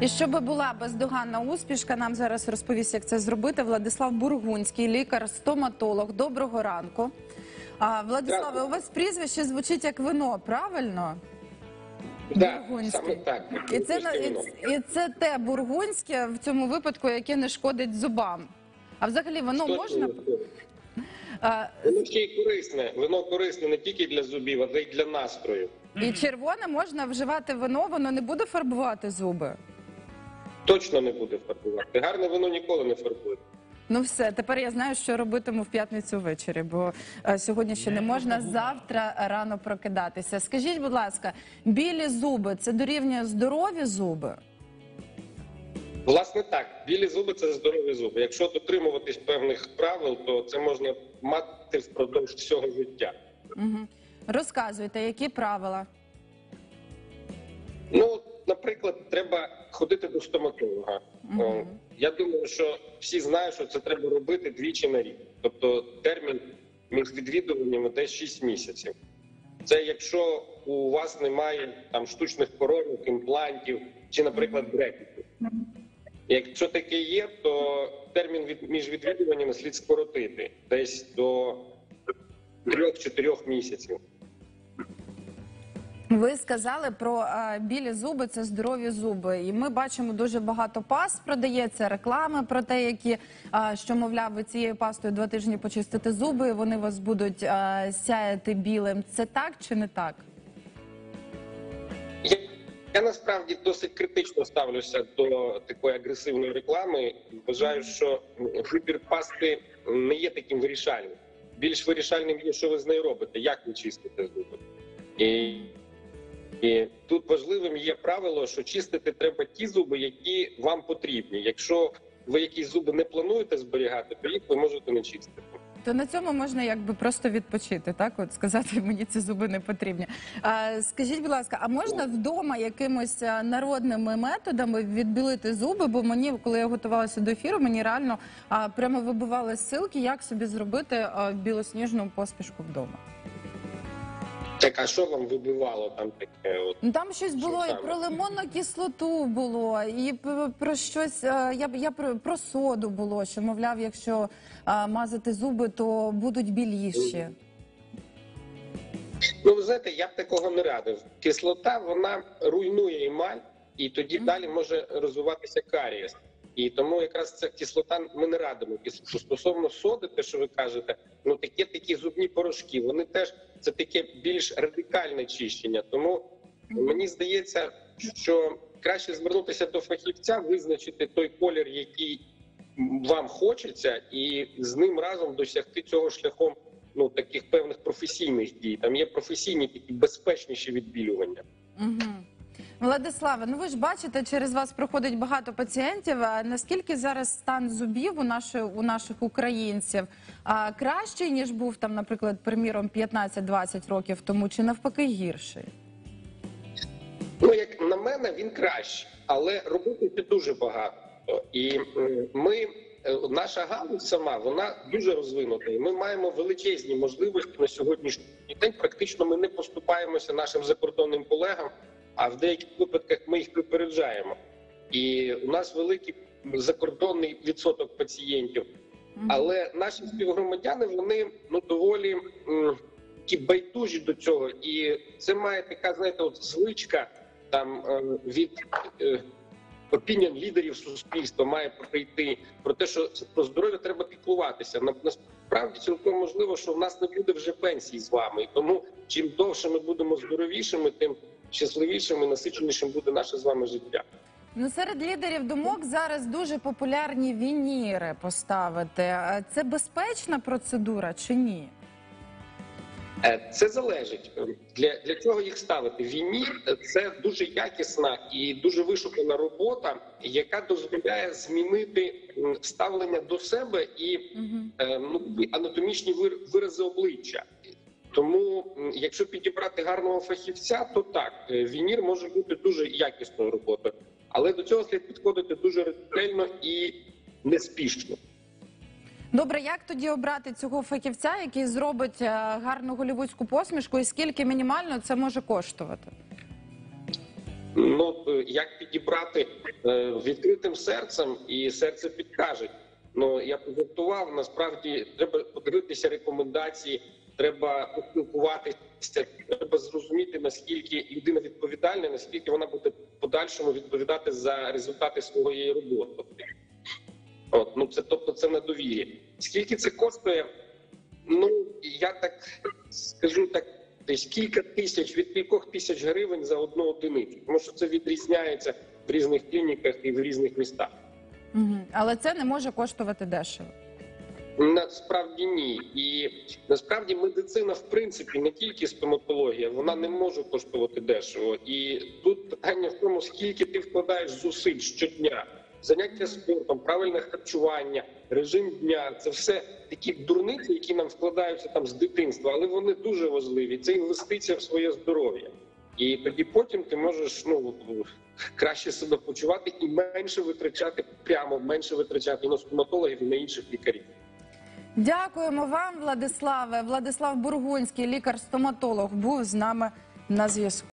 І щоб була бездоганна успішка, нам зараз розповість, як це зробити. Владислав Бургунський, лікар-стоматолог. Доброго ранку. А, Владиславе, у вас прізвище звучить як вино, правильно? Да, Бургунський. саме так. І це, на- і, і це те бургунське в цьому випадку, яке не шкодить зубам. А взагалі вино можна? А, Воно ще й корисне. Воно корисне не тільки для зубів, а й для настрою. і червоне можна вживати вино, воно не буде фарбувати зуби. Точно не буде фарбувати. Гарне вино ніколи не фарбує. Ну все, тепер я знаю, що робитиму в п'ятницю ввечері, бо е, сьогодні ще не можна, завтра рано прокидатися. Скажіть, будь ласка, білі зуби це дорівнює здорові зуби? Власне так, білі зуби це здорові зуби. Якщо дотримуватись певних правил, то це можна мати впродовж всього життя. Угу. Розказуйте, які правила? Ну, наприклад, треба ходити до стоматолога. О, Я думаю, що всі знають, що це треба робити двічі на рік. Тобто термін між відвідуваннями десь 6 місяців. Це якщо у вас немає там штучних коронок, імплантів чи, наприклад, брекетів. Якщо таке є, то термін від між відвідуваннями слід скоротити десь до 3-4 місяців. Ви сказали про е, білі зуби, це здорові зуби. І ми бачимо дуже багато паст продається, реклами про те, які е, що мовляв, ви цією пастою два тижні почистите зуби, і вони вас будуть е, сяяти білим. Це так чи не так? Я, я насправді досить критично ставлюся до такої агресивної реклами. Вважаю, що вибір пасти не є таким вирішальним. Більш вирішальним є, що ви з нею робите, як ви чистите зуби. І, і тут важливим є правило, що чистити треба ті зуби, які вам потрібні. Якщо ви якісь зуби не плануєте зберігати, то їх ви можете не чистити. То на цьому можна якби просто відпочити, так от сказати, мені ці зуби не потрібні. А, скажіть, будь ласка, а можна вдома якимось народними методами відбілити зуби? Бо мені, коли я готувалася до ефіру, мені реально а, прямо вибивали ссылки, як собі зробити а, білосніжну поспішку вдома. Так, а що вам вибивало там таке? От? Ну там щось було і про лимонну кислоту було, і п- про щось. а, Я б- я про, про соду було, що мовляв, якщо а, мазати зуби, то будуть біліші. Ну, ви знаєте, я б такого не радив. Кислота вона руйнує емаль, і тоді Мгм. далі може розвиватися карієс. І тому якраз ця кислота ми не радимо. І що стосовно соди, те, що ви кажете, ну такі такі зубні порошки, вони теж це таке більш радикальне чищення. Тому мені здається, що краще звернутися до фахівця, визначити той колір, який вам хочеться, і з ним разом досягти цього шляхом ну таких певних професійних дій. Там є професійні такі безпечніші відбілювання. Угу. Владиславе, ну ви ж бачите, через вас проходить багато пацієнтів. Наскільки зараз стан зубів у наших у наших українців а, кращий ніж був там, наприклад, приміром 15-20 років тому, чи навпаки гірший? Ну як на мене, він кращий, але робити це дуже багато. І ми, е, наша галузь сама, вона дуже розвинута. І ми маємо величезні можливості на сьогоднішній день. Практично ми не поступаємося нашим закордонним колегам, а в деяких випадках ми їх випереджаємо. І у нас великий закордонний відсоток пацієнтів. Але наші співгромадяни вони ну доволі м, такі байдужі до цього, і це має така, знаєте, от звичка там е, від е, опініон лідерів суспільства має прийти про те, що про здоров'я треба піклуватися. Насправді цілком можливо, що в нас не буде вже пенсії з вами, і тому чим довше ми будемо здоровішими, тим щасливішим і насиченішим буде наше з вами життя. Ну, серед лідерів думок зараз дуже популярні вініри поставити. Це безпечна процедура чи ні? Е, Це залежить Е, для, для чого їх ставити. Вінір це дуже якісна і дуже вишукана робота, яка дозволяє змінити ставлення до себе і Угу. е, ну, анатомічні вирази обличчя. Тому, якщо підібрати гарного фахівця, то так е, вінір може бути дуже якісною роботою, але до цього слід підходити дуже ретельно і неспішно. Добре, як тоді обрати цього фахівця, який зробить е, гарну голівудську посмішку, і скільки мінімально це може коштувати? Ну е, як підібрати відкритим серцем, і серце підкаже. Ну я пожартував. Насправді треба подивитися рекомендації, треба поспілкуватися, треба зрозуміти наскільки людина відповідальна, наскільки вона буде подальшому відповідати за результати своєї роботи. От ну це тобто це на довірі. Скільки це коштує? Ну я так скажу так. Десь кілька тисяч від кількох тисяч гривень за одну одиницю, тому що це відрізняється в різних клініках і в різних містах. Але це не може коштувати дешево. Насправді ні, і насправді медицина, в принципі, не тільки стоматологія, вона не може коштувати дешево. І тут питання в тому, скільки ти вкладаєш зусиль щодня. Заняття спортом, правильне харчування, режим дня це все такі дурниці, які нам вкладаються там з дитинства, але вони дуже важливі. Це інвестиція в своє здоров'я. І тоді потім ти можеш ну краще себе почувати і менше витрачати прямо менше витрачати на стоматологів і на інших лікарів. Дякуємо вам, Владиславе. Владислав Бургунський, лікар-стоматолог, був з нами на зв'язку.